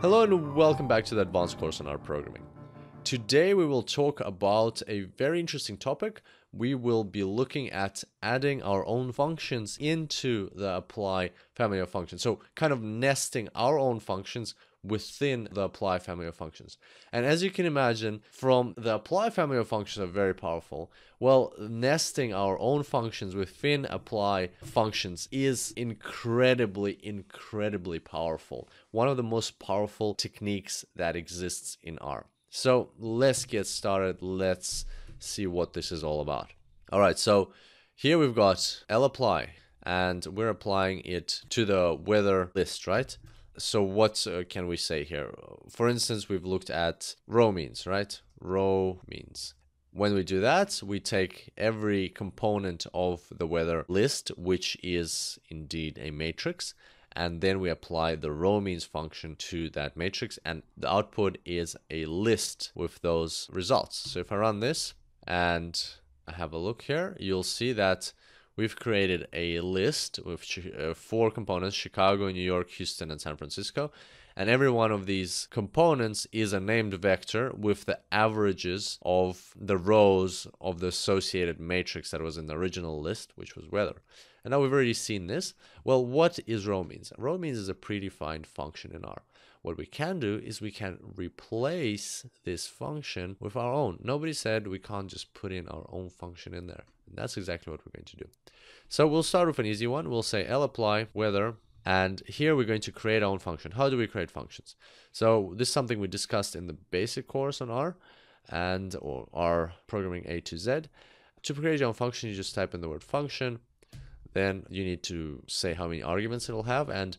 Hello and welcome back to the advanced course on R programming. Today we will talk about a very interesting topic. We will be looking at adding our own functions into the apply family of functions. So kind of nesting our own functions within the apply family of functions. And as you can imagine, from the apply family of functions are very powerful. Well, nesting our own functions within apply functions is incredibly, incredibly powerful. One of the most powerful techniques that exists in R. So let's get started. Let's see what this is all about. All right, so here we've got lapply and we're applying it to the weather list, right? So what uh, can we say here? For instance, we've looked at row means, right? Row means. When we do that, we take every component of the weather list, which is indeed a matrix, and then we apply the row means function to that matrix and the output is a list with those results. So if I run this and I have a look here, you'll see that we've created a list with uh, four components, Chicago, New York, Houston, and San Francisco. And every one of these components is a named vector with the averages of the rows of the associated matrix that was in the original list, which was weather. And now we've already seen this. Well, what is row means? Row means is a predefined function in R. What we can do is we can replace this function with our own. Nobody said we can't just put in our own function in there. And that's exactly what we're going to do. So we'll start with an easy one. We'll say lapply weather and here we're going to create our own function. How do we create functions? So this is something we discussed in the basic course on R and or R programming A to Z. To create your own function, you just type in the word function then you need to say how many arguments it'll have. And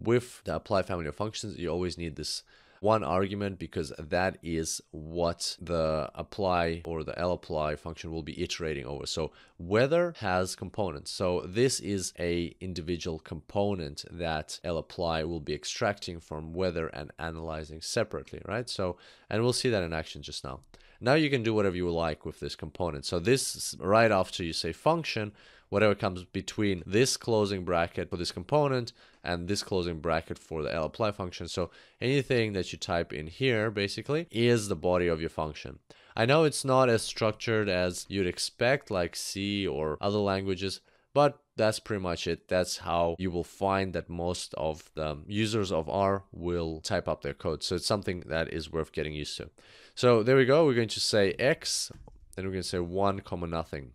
with the apply family of functions, you always need this one argument because that is what the apply or the lapply function will be iterating over. So weather has components. So this is a individual component that lapply will be extracting from weather and analyzing separately, right? So, and we'll see that in action just now. Now you can do whatever you like with this component. So this right after you say function, whatever comes between this closing bracket for this component and this closing bracket for the lapply function. So anything that you type in here basically is the body of your function. I know it's not as structured as you'd expect like C or other languages, but that's pretty much it. That's how you will find that most of the users of R will type up their code. So it's something that is worth getting used to. So there we go. We're going to say X, and we're going to say 1 comma nothing.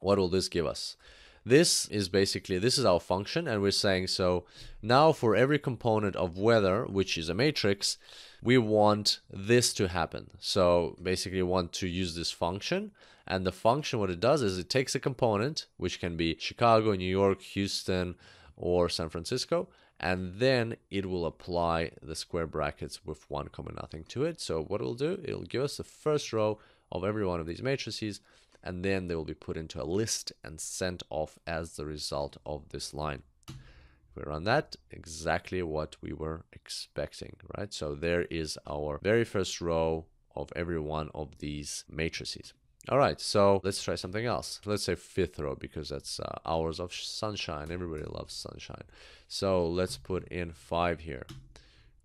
What will this give us? This is basically, this is our function and we're saying, so now for every component of weather, which is a matrix, we want this to happen. So basically want to use this function and the function, what it does is it takes a component, which can be Chicago, New York, Houston, or San Francisco, and then it will apply the square brackets with one comma nothing to it. So what it'll do, it'll give us the first row of every one of these matrices, and then they will be put into a list and sent off as the result of this line. If we run that, exactly what we were expecting, right? So there is our very first row of every one of these matrices. All right, so let's try something else. Let's say fifth row because that's uh, hours of sunshine. Everybody loves sunshine. So let's put in five here.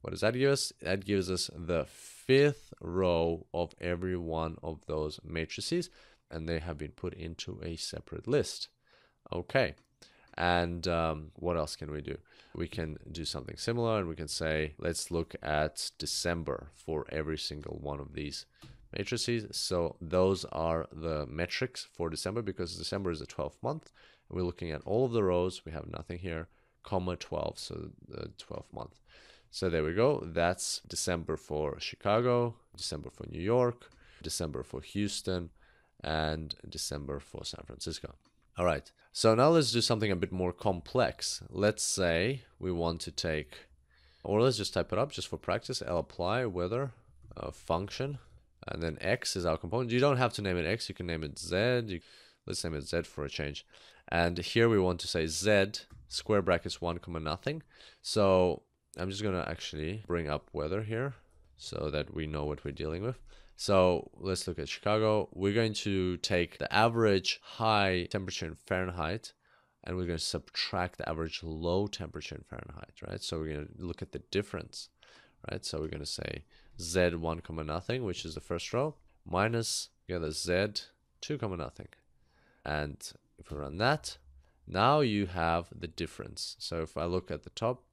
What does that give us? That gives us the fifth row of every one of those matrices and they have been put into a separate list. Okay. And um, what else can we do? We can do something similar and we can say, let's look at December for every single one of these matrices. So those are the metrics for December because December is the 12th month. We're looking at all of the rows. We have nothing here, comma 12, so the 12th month. So there we go. That's December for Chicago, December for New York, December for Houston, and December for San Francisco. All right, so now let's do something a bit more complex. Let's say we want to take, or let's just type it up just for practice, lapply weather uh, function, and then x is our component. You don't have to name it x, you can name it z. You, let's name it z for a change. And here we want to say z square brackets 1 comma nothing. So I'm just going to actually bring up weather here so that we know what we're dealing with. So let's look at Chicago. We're going to take the average high temperature in Fahrenheit and we're going to subtract the average low temperature in Fahrenheit, right? So we're going to look at the difference, right? So we're going to say z1 comma nothing, which is the first row, minus together z2 comma nothing. And if we run that, now you have the difference. So if I look at the top,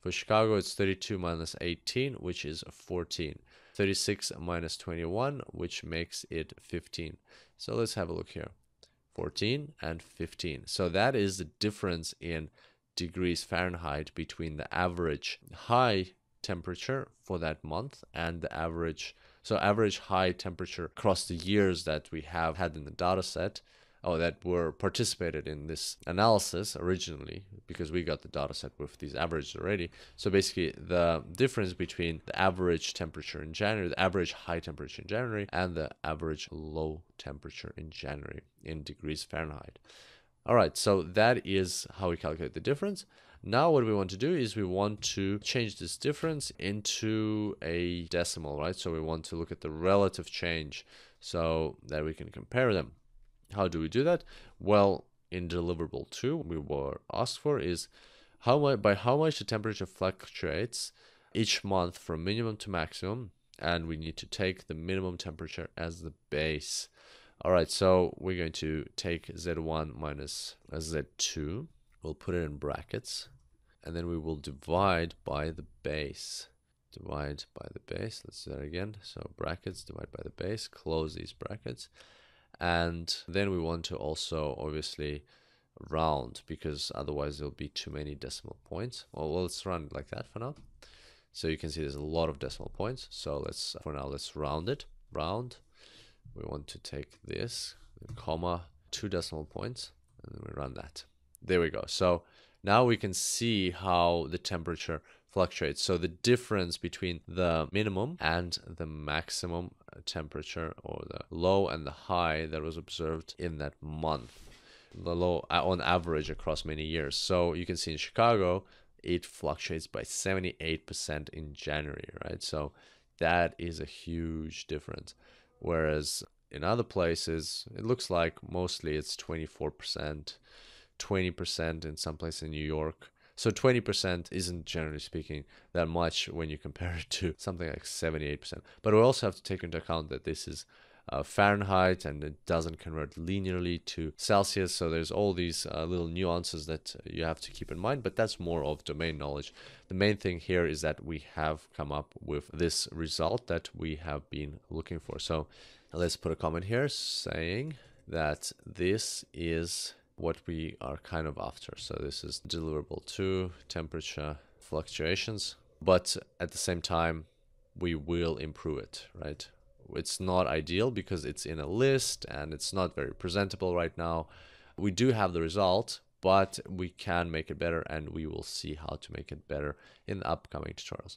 for Chicago, it's 32 minus 18, which is 14. 36 minus 21, which makes it 15. So let's have a look here. 14 and 15. So that is the difference in degrees Fahrenheit between the average high temperature for that month and the average so average high temperature across the years that we have had in the data set oh, that were participated in this analysis originally because we got the data set with these averages already. So basically the difference between the average temperature in January, the average high temperature in January and the average low temperature in January in degrees Fahrenheit. All right, so that is how we calculate the difference. Now what we want to do is we want to change this difference into a decimal, right? So we want to look at the relative change so that we can compare them. How do we do that? Well, in deliverable 2, we were asked for is how much by how much the temperature fluctuates each month from minimum to maximum, and we need to take the minimum temperature as the base. All right, so we're going to take Z1 minus Z2. We'll put it in brackets, and then we will divide by the base. Divide by the base. Let's do that again. So brackets, divide by the base, close these brackets and then we want to also obviously round because otherwise there'll be too many decimal points. Well, well let's run it like that for now. So you can see there's a lot of decimal points. So let's for now let's round it. Round. We want to take this comma two decimal points and then we run that. There we go. So now we can see how the temperature fluctuates. So the difference between the minimum and the maximum temperature or the low and the high that was observed in that month. The low uh, on average across many years. So you can see in Chicago, it fluctuates by 78% in January, right? So that is a huge difference. Whereas in other places, it looks like mostly it's 24%, 20% in some places in New York, so 20% isn't generally speaking that much when you compare it to something like 78%. But we also have to take into account that this is uh, Fahrenheit and it doesn't convert linearly to Celsius. So there's all these uh, little nuances that you have to keep in mind, but that's more of domain knowledge. The main thing here is that we have come up with this result that we have been looking for. So let's put a comment here saying that this is what we are kind of after. So this is deliverable to temperature fluctuations, but at the same time, we will improve it, right? It's not ideal because it's in a list and it's not very presentable right now. We do have the result, but we can make it better and we will see how to make it better in the upcoming tutorials.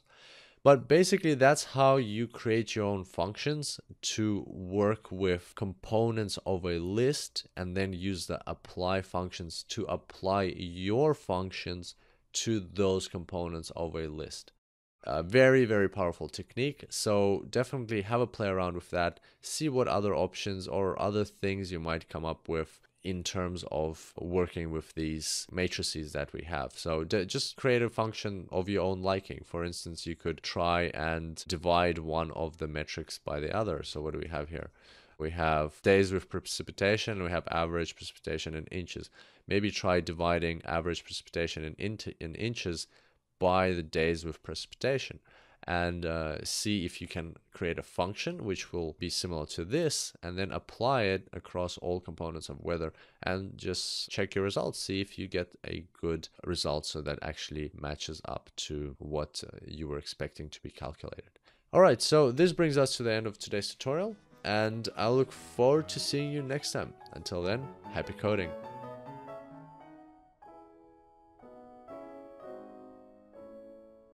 But basically, that's how you create your own functions to work with components of a list and then use the apply functions to apply your functions to those components of a list. A very, very powerful technique. So definitely have a play around with that. See what other options or other things you might come up with in terms of working with these matrices that we have. So just create a function of your own liking. For instance, you could try and divide one of the metrics by the other. So what do we have here? We have days with precipitation, we have average precipitation in inches. Maybe try dividing average precipitation in, in, in inches by the days with precipitation and uh, see if you can create a function which will be similar to this and then apply it across all components of weather and just check your results see if you get a good result so that actually matches up to what uh, you were expecting to be calculated. All right so this brings us to the end of today's tutorial and i look forward to seeing you next time. Until then happy coding